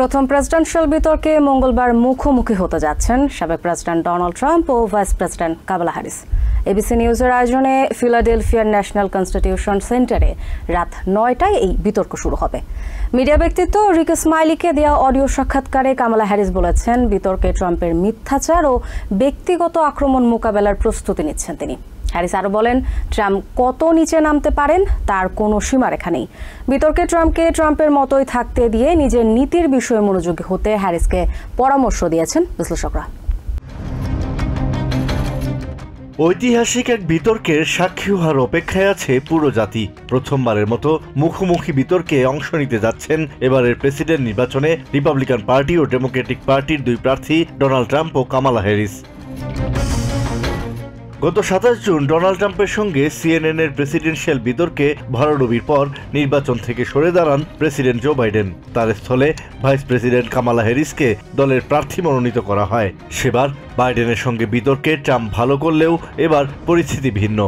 প্রথম প্রেসিডেন্সিয়াল বিতর্কে মঙ্গলবার মুখোমুখি হতে যাচ্ছেন সাবেক প্রেসিডেন্ট ডোনাল্ড ট্রাম্প ও vice president Kamala Harris ABC নিউজের আয়োজনে ফিলাডেলফিয়ার ন্যাশনাল কনস্টিটিউশন সেন্টারে রাত নয়টায় এই বিতর্ক শুরু হবে। মিডিয়া ব্যক্তিত্ব রিক স্মাইলিকে দেওয়া অডিও সাক্ষাৎকারে কামালা হ্যারিস বলেছেন, বিতর্কে ট্রাম্পের মিথ্যাচার ও ব্যক্তিগত আক্রমণ মোকাবেলার প্রস্তুতি নিচ্ছেন তিনি। হ্যারিস আরও বলেন, ট্রাম্প কত নিচে নামতে পারেন তার কোনো সীমারেখা নেই। বিতর্কে ট্রাম্পকে ট্রাম্পের মতোই থাকতে দিয়ে নিজের নীতির বিষয়ে মনোযোগী হতে হ্যারিসকে পরামর্শ দিয়েছেন বিশ্লেষকরা। ঐতিহাসিক এক বিতর্কের সাক্ষী হওয়ার অপেক্ষায় আছে পুরো জাতি। প্রথমবারের মতো মুখোমুখি বিতর্কে অংশ নিতে যাচ্ছেন এবারের প্রেসিডেন্ট নির্বাচনে রিপাবলিকান পার্টি ও ডেমোক্রেটিক পার্টির দুই প্রার্থী ডোনাল্ড ট্রাম্প ও কামালা হ্যারিস। গত সাতাশ জুন ডোনাল্ড ট্রাম্পের সঙ্গে সিএনএন এর প্রেসিডেন্সিয়াল বিতর্কে ভরাডুবির পর নির্বাচন থেকে সরে দাঁড়ান প্রেসিডেন্ট জো বাইডেন। তার স্থলে ভাইস প্রেসিডেন্ট কামালা হ্যারিসকে দলের প্রার্থী মনোনীত করা হয়। সেবার বাইডেনের সঙ্গে বিতর্কে ট্রাম্প ভালো করলেও এবার পরিস্থিতি ভিন্ন।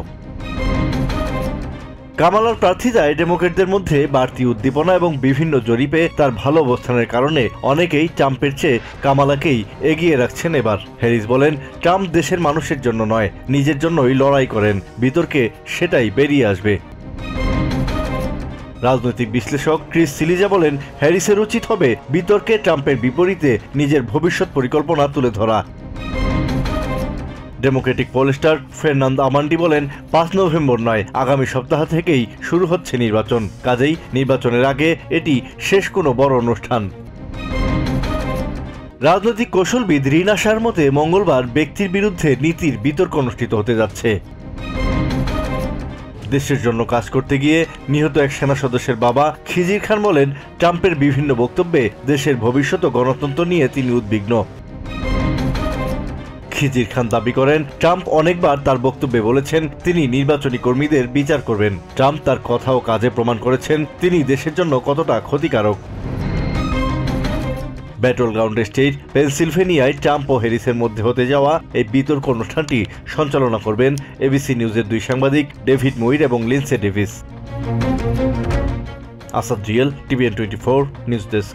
কামালার প্রার্থিতায় ডেমোক্রেটদের মধ্যে বাড়তি উদ্দীপনা এবং বিভিন্ন জরিপে তার ভালো অবস্থানের কারণে অনেকেই ট্রাম্পের চেয়ে কামালাকেই এগিয়ে রাখছেন এবার। হ্যারিস বলেন, ট্রাম্প দেশের মানুষের জন্য নয়, নিজের জন্যই লড়াই করেন। বিতর্কে সেটাই বেরিয়ে আসবে। রাজনৈতিক বিশ্লেষক ক্রিস সিলিজা বলেন, হ্যারিসের উচিত হবে বিতর্কে ট্রাম্পের বিপরীতে নিজের ভবিষ্যৎ পরিকল্পনা তুলে ধরা। ডেমোক্রেটিক পোলস্টার ফের্নান্দ আমান্ডি বলেন, পাঁচ নভেম্বর নয়, আগামী সপ্তাহ থেকেই শুরু হচ্ছে নির্বাচন। কাজেই নির্বাচনের আগে এটি শেষ কোনো বড় অনুষ্ঠান। রাজনৈতিক কৌশলবিদ রিনা শাহর মতে, মঙ্গলবার ব্যক্তির বিরুদ্ধে নীতির বিতর্ক অনুষ্ঠিত হতে যাচ্ছে। দেশের জন্য কাজ করতে গিয়ে নিহত এক সেনা সদস্যের বাবা খিজির খান বলেন, ট্রাম্পের বিভিন্ন বক্তব্যে দেশের ভবিষ্যৎ গণতন্ত্র নিয়ে তিনি উদ্বিগ্ন। খিজির খান দাবি করেন, ট্রাম্প অনেকবার তার বক্তব্যে বলেছেন তিনি নির্বাচনী কর্মীদের বিচার করবেন। ট্রাম্প তার কথা ও কাজে প্রমাণ করেছেন, তিনি দেশের জন্য কতটা ক্ষতিকারক। ব্যাটল গ্রাউন্ড স্টেট পেনসিলভেনিয়ায় ট্রাম্প ও হ্যারিসের মধ্যে হতে যাওয়া এই বিতর্ক অনুষ্ঠানটি সঞ্চালনা করবেন এবিসি নিউজের দুই সাংবাদিক, ডেভিড মুইর এবং Linsey Davis. Asad GL TVN twenty four, news desk.